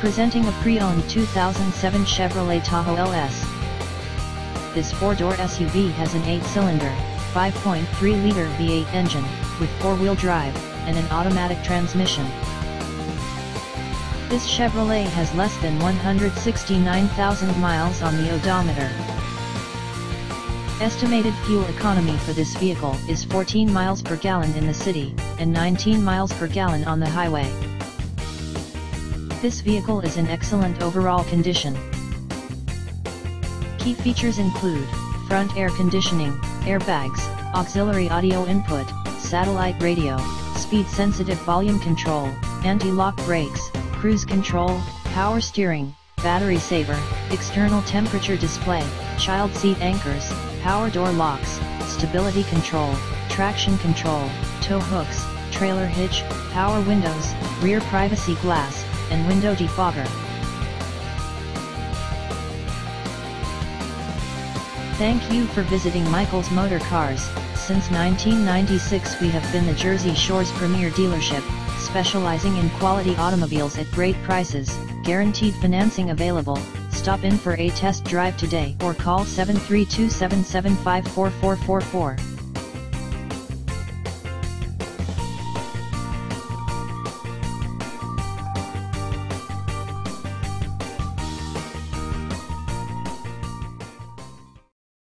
Presenting a pre-owned 2007 Chevrolet Tahoe LS. This four-door SUV has an 8-cylinder, 5.3-liter V8 engine, with four-wheel drive, and an automatic transmission. This Chevrolet has less than 169,000 miles on the odometer. Estimated fuel economy for this vehicle is 14 miles per gallon in the city, and 19 miles per gallon on the highway. This vehicle is in excellent overall condition. Key features include, front air conditioning, airbags, auxiliary audio input, satellite radio, speed-sensitive volume control, anti-lock brakes, cruise control, power steering, battery saver, external temperature display, child seat anchors, power door locks, stability control, traction control, tow hooks, trailer hitch, power windows, rear privacy glass, and window defogger. Thank you for visiting Michael's Motorcars. Since 1996 we have been the Jersey Shore's premier dealership, specializing in quality automobiles at great prices, guaranteed financing available, Stop in for a test drive today or call 732 775 4444.